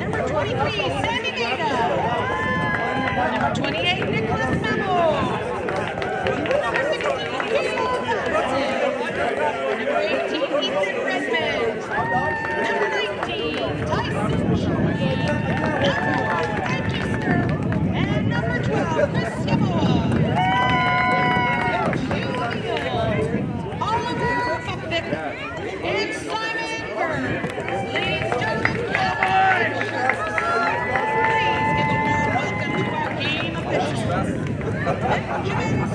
Number 23, Sammy Vega. Number 28, Nicholas Memo. Number 16, Caleb Number 18, Ethan Redmond. Number 19, Tyson Shuey. Number 1, Ed And number 12, Chris Skibble. Give me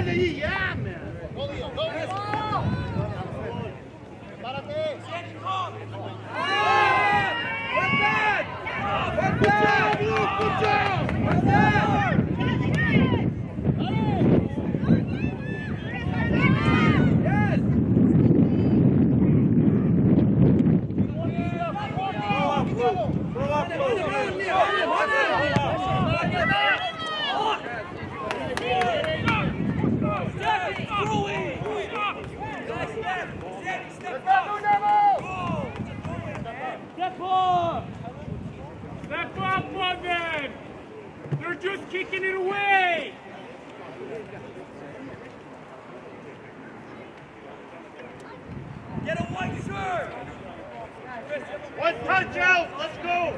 ¡Dale ahí, ya, man! ¡Párate! ¡Fuerte! ¡Fuerte! ¡Fuerte! Kicking it away! Get a white shirt! One touch out, let's go.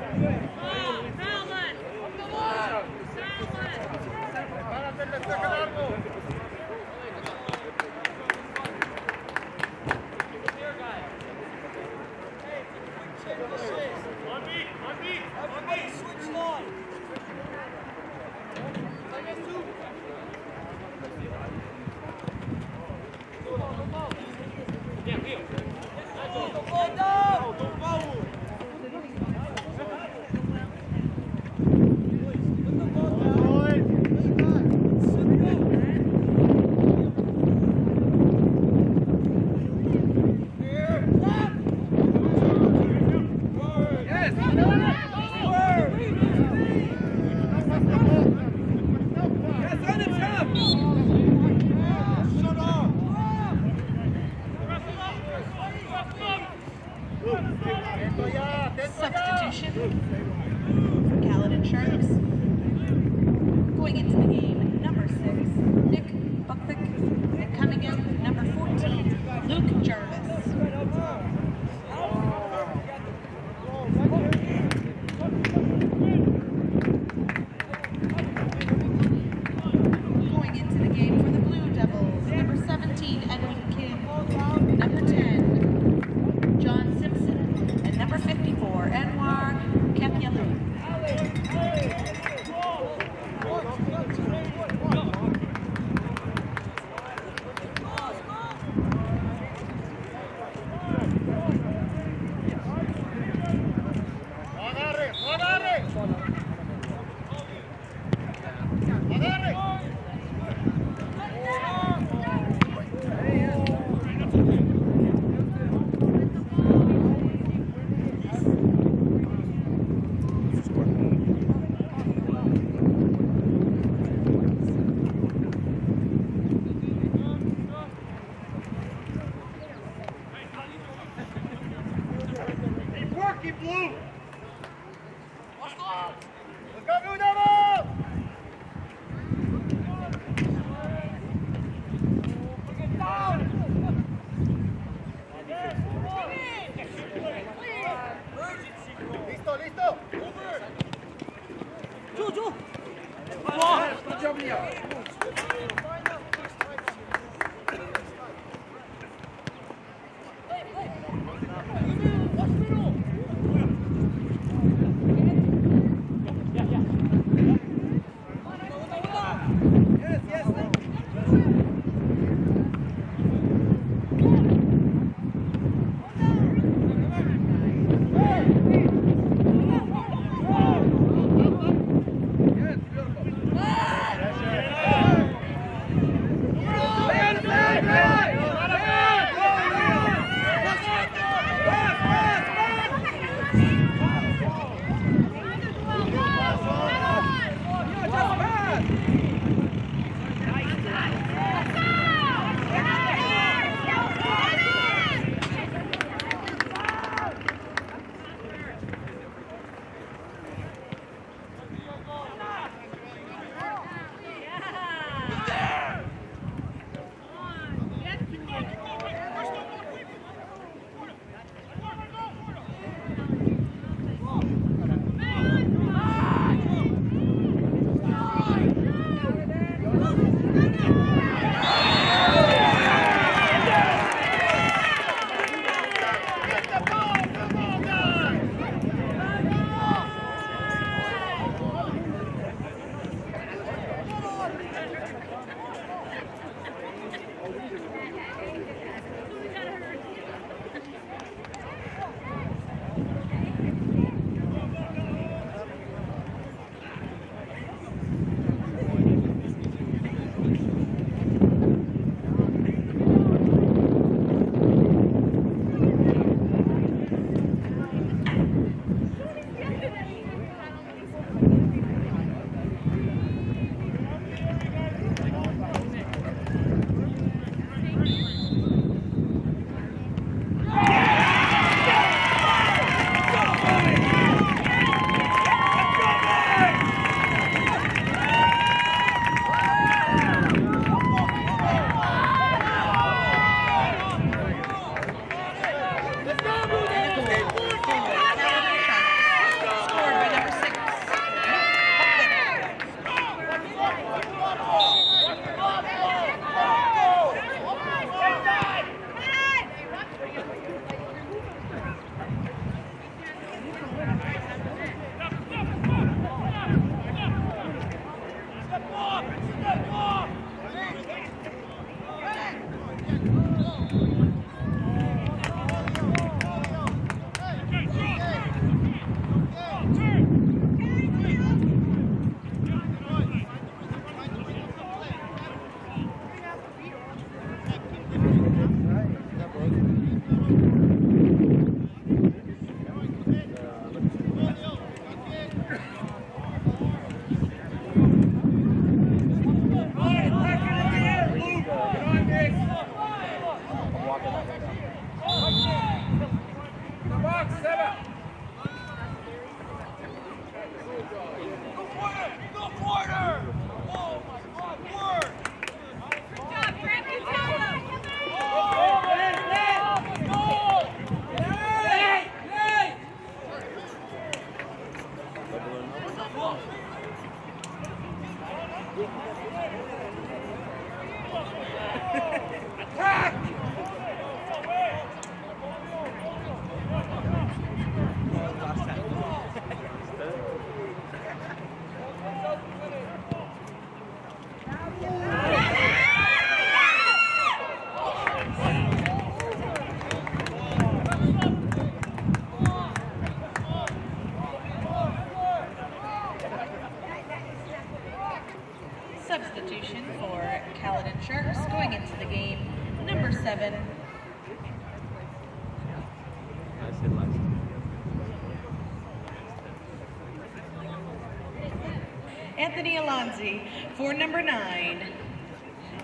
On Keep working, Blue. Let's go, Blue Devils! Listo,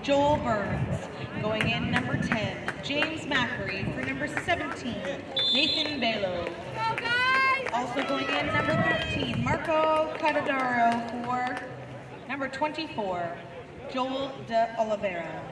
Joel Burns. Going in number 10, James Macri for number 17, Nathan Belo. Also going in number 13, Marco Catadaro for number 24, Joel de Oliveira.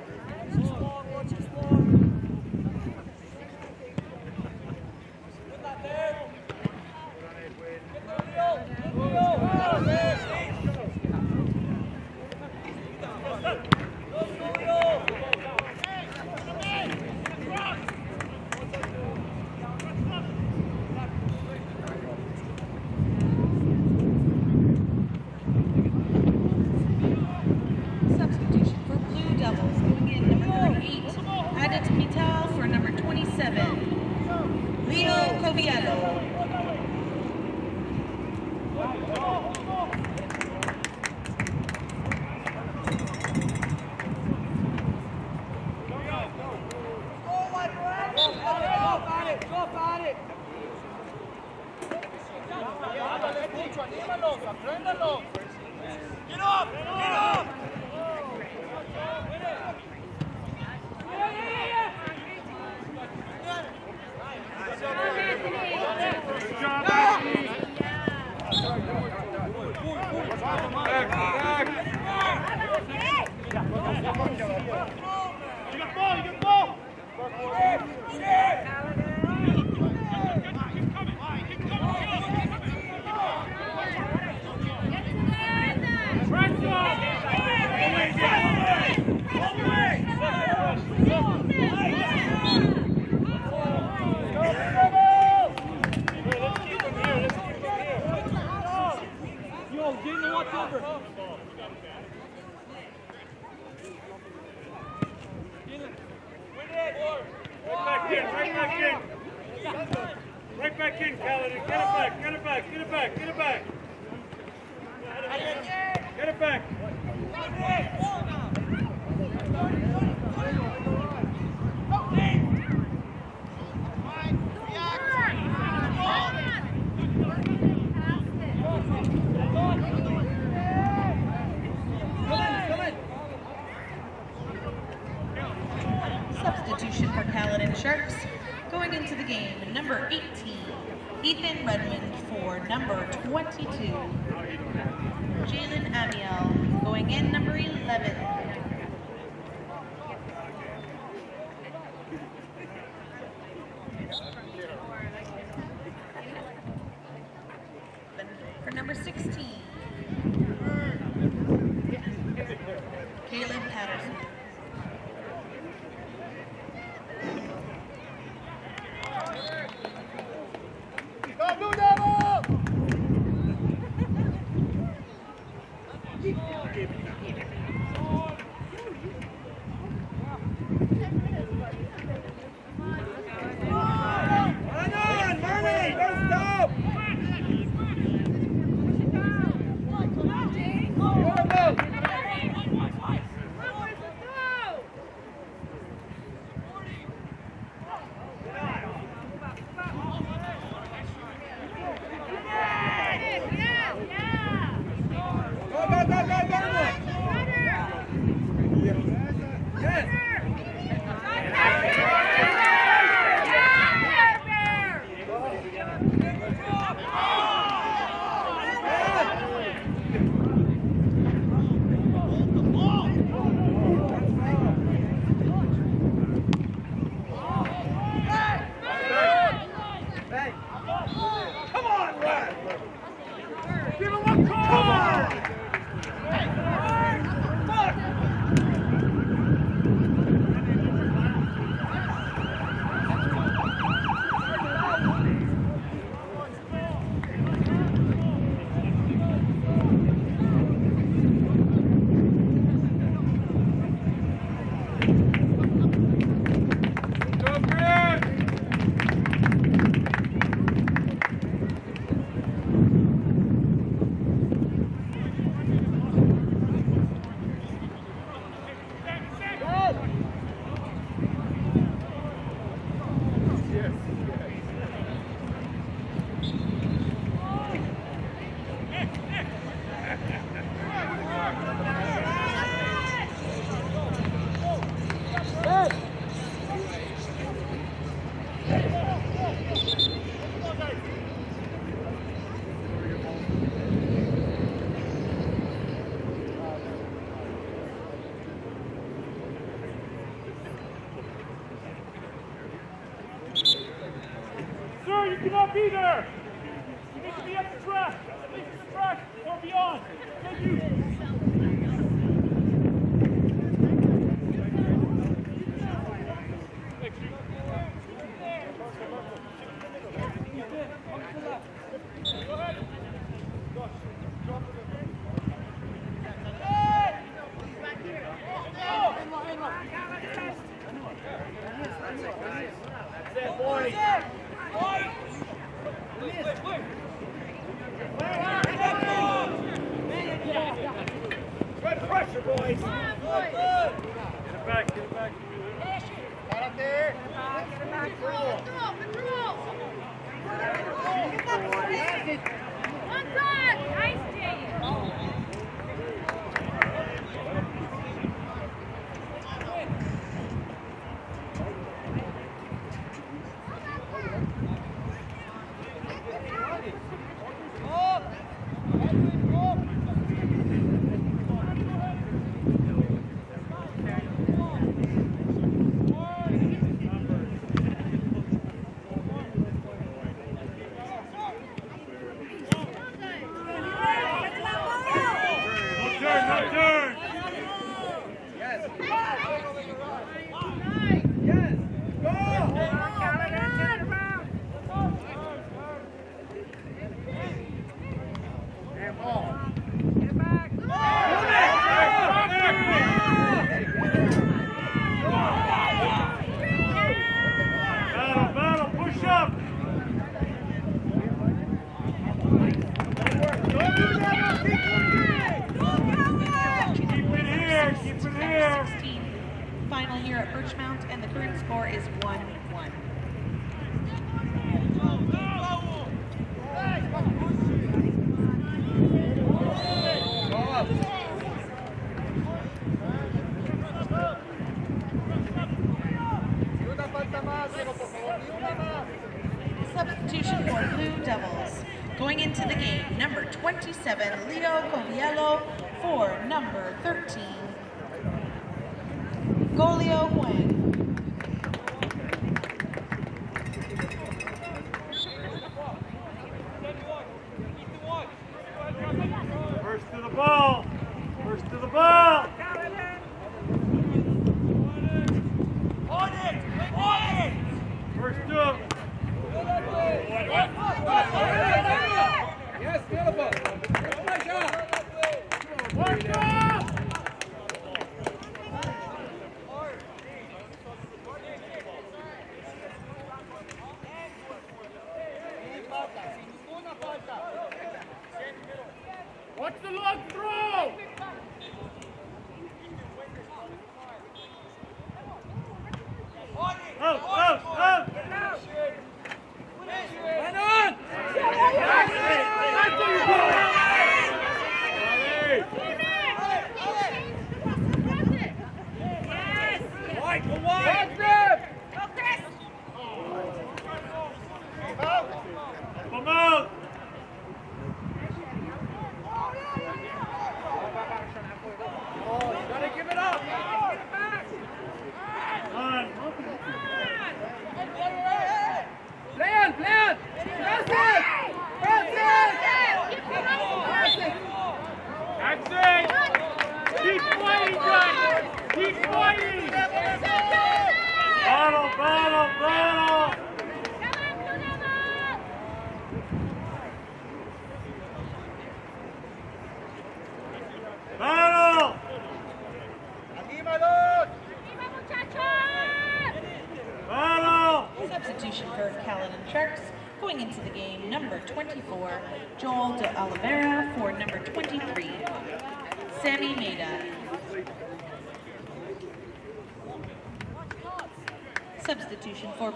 Golio Huang.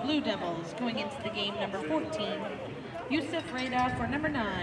Blue Devils going into the game number 14, Yusuf Rada for number 9.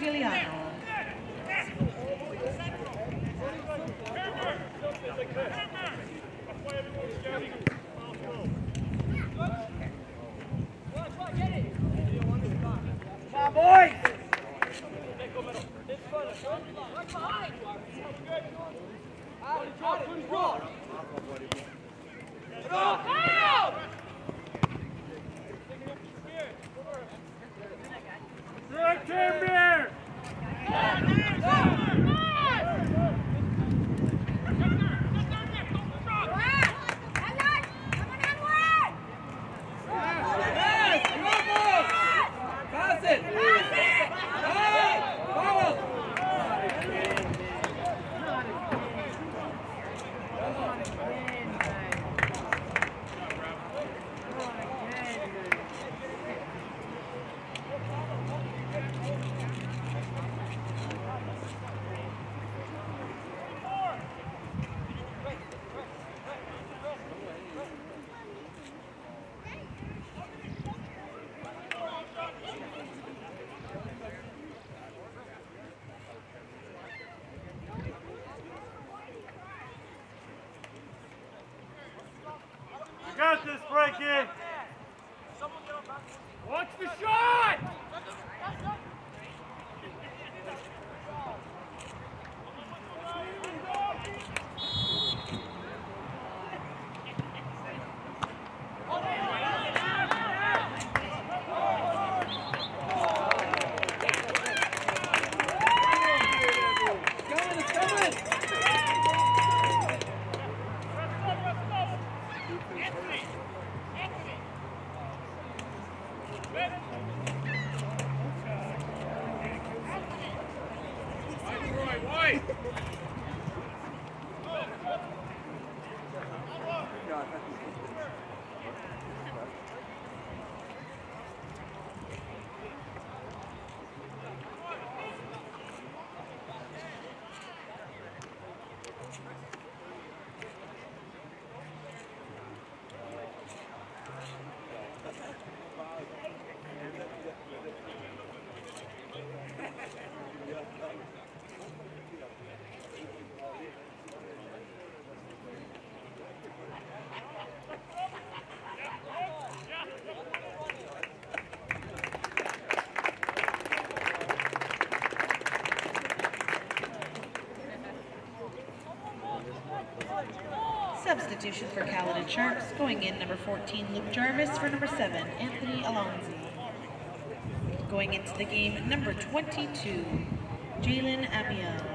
Gagliano. Boys! Right behind! Substitution for Caledon Sharks. Going in, number 14, Luke Jarvis. For number 7, Anthony Alonzi. Going into the game, number 22, Jalen Amiel.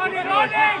On it, on!